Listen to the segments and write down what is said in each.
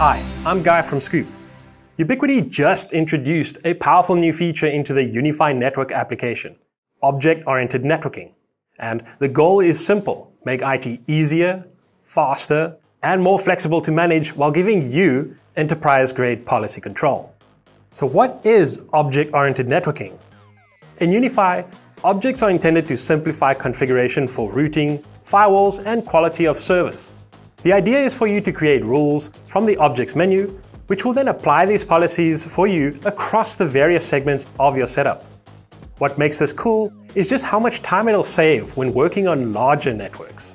Hi, I'm Guy from Scoop. Ubiquiti just introduced a powerful new feature into the UniFi Network application, object-oriented networking. And the goal is simple, make IT easier, faster, and more flexible to manage while giving you enterprise-grade policy control. So what is object-oriented networking? In UniFi, objects are intended to simplify configuration for routing, firewalls, and quality of service. The idea is for you to create rules from the objects menu, which will then apply these policies for you across the various segments of your setup. What makes this cool is just how much time it'll save when working on larger networks.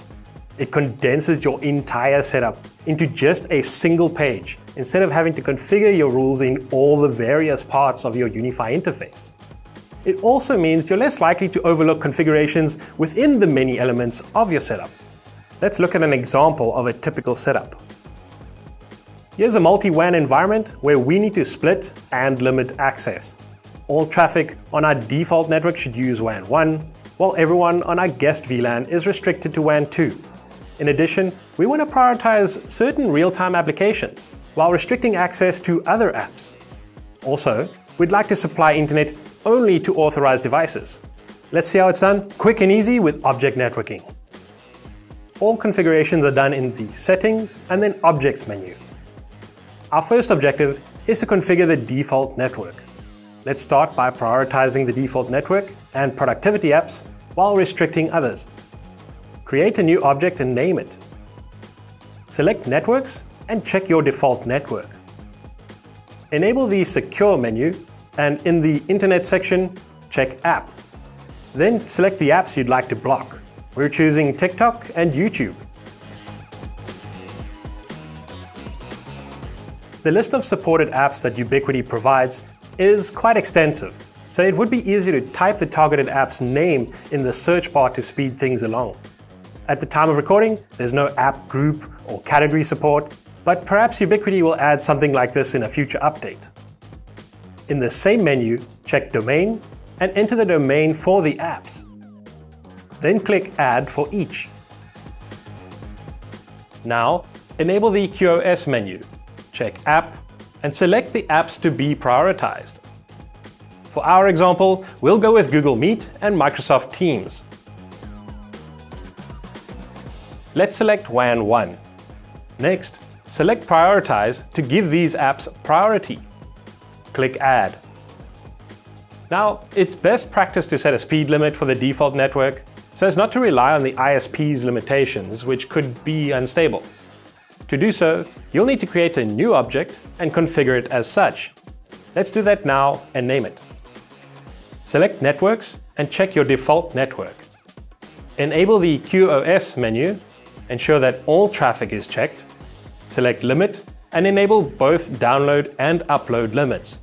It condenses your entire setup into just a single page instead of having to configure your rules in all the various parts of your UniFi interface. It also means you're less likely to overlook configurations within the many elements of your setup. Let's look at an example of a typical setup. Here's a multi-WAN environment where we need to split and limit access. All traffic on our default network should use WAN 1, while everyone on our guest VLAN is restricted to WAN 2. In addition, we want to prioritize certain real-time applications while restricting access to other apps. Also, we'd like to supply internet only to authorized devices. Let's see how it's done quick and easy with object networking. All configurations are done in the Settings and then Objects menu. Our first objective is to configure the default network. Let's start by prioritizing the default network and productivity apps while restricting others. Create a new object and name it. Select Networks and check your default network. Enable the Secure menu and in the Internet section, check App. Then select the apps you'd like to block. We're choosing TikTok and YouTube. The list of supported apps that Ubiquiti provides is quite extensive, so it would be easier to type the targeted app's name in the search bar to speed things along. At the time of recording, there's no app group or category support, but perhaps Ubiquiti will add something like this in a future update. In the same menu, check Domain and enter the domain for the apps. Then click Add for each. Now, enable the QoS menu, check App, and select the apps to be prioritized. For our example, we'll go with Google Meet and Microsoft Teams. Let's select WAN 1. Next, select Prioritize to give these apps priority click Add. Now, it's best practice to set a speed limit for the default network so as not to rely on the ISP's limitations, which could be unstable. To do so, you'll need to create a new object and configure it as such. Let's do that now and name it. Select Networks and check your default network. Enable the QoS menu, ensure that all traffic is checked, select Limit, and enable both download and upload limits.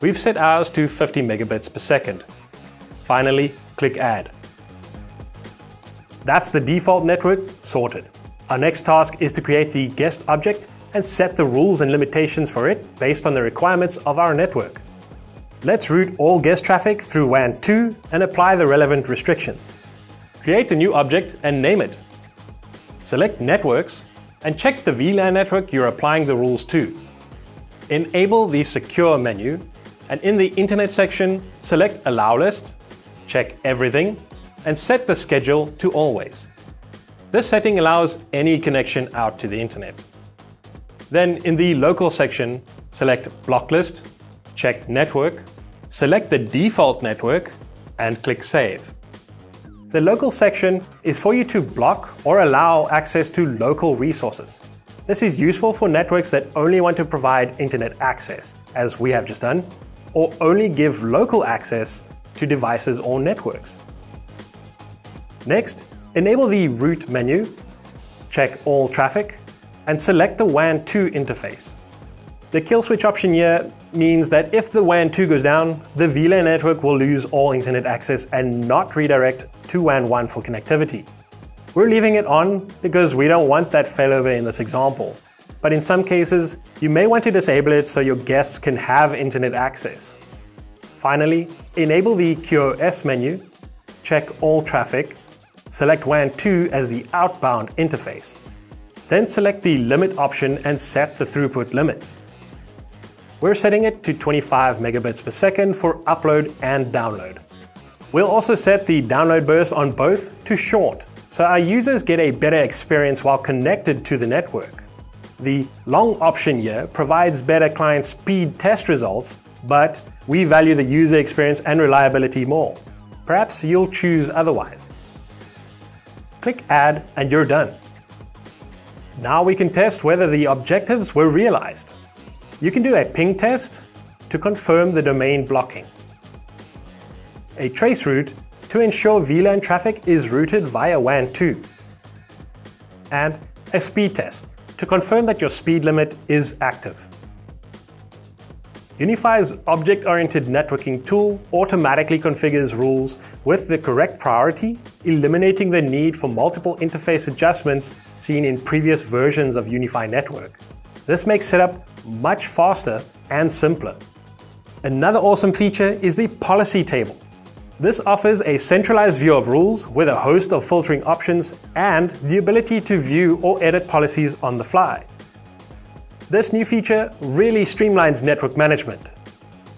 We've set ours to 50 megabits per second. Finally, click Add. That's the default network sorted. Our next task is to create the guest object and set the rules and limitations for it based on the requirements of our network. Let's route all guest traffic through WAN 2 and apply the relevant restrictions. Create a new object and name it. Select Networks and check the VLAN network you're applying the rules to. Enable the Secure menu and in the Internet section, select Allow List, check Everything, and set the schedule to Always. This setting allows any connection out to the Internet. Then in the Local section, select Block List, check Network, select the default network, and click Save. The local section is for you to block or allow access to local resources. This is useful for networks that only want to provide internet access, as we have just done, or only give local access to devices or networks. Next, enable the Route menu, check All Traffic, and select the WAN 2 interface. The kill switch option here means that if the WAN 2 goes down, the VLAN network will lose all internet access and not redirect to WAN 1 for connectivity. We're leaving it on because we don't want that failover in this example but in some cases, you may want to disable it so your guests can have internet access. Finally, enable the QoS menu, check all traffic, select WAN 2 as the outbound interface. Then select the limit option and set the throughput limits. We're setting it to 25 megabits per second for upload and download. We'll also set the download burst on both to short, so our users get a better experience while connected to the network. The long option here provides better client speed test results, but we value the user experience and reliability more. Perhaps you'll choose otherwise. Click Add and you're done. Now we can test whether the objectives were realized. You can do a ping test to confirm the domain blocking a trace route to ensure VLAN traffic is routed via WAN 2, and a speed test to confirm that your speed limit is active. UniFi's object-oriented networking tool automatically configures rules with the correct priority, eliminating the need for multiple interface adjustments seen in previous versions of UniFi Network. This makes setup much faster and simpler. Another awesome feature is the policy table. This offers a centralized view of rules with a host of filtering options and the ability to view or edit policies on the fly. This new feature really streamlines network management.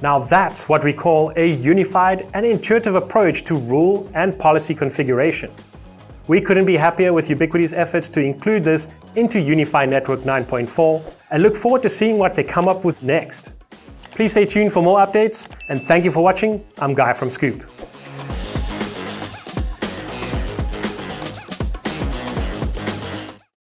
Now that's what we call a unified and intuitive approach to rule and policy configuration. We couldn't be happier with Ubiquiti's efforts to include this into UniFi Network 9.4 and look forward to seeing what they come up with next. Please stay tuned for more updates and thank you for watching. I'm Guy from Scoop.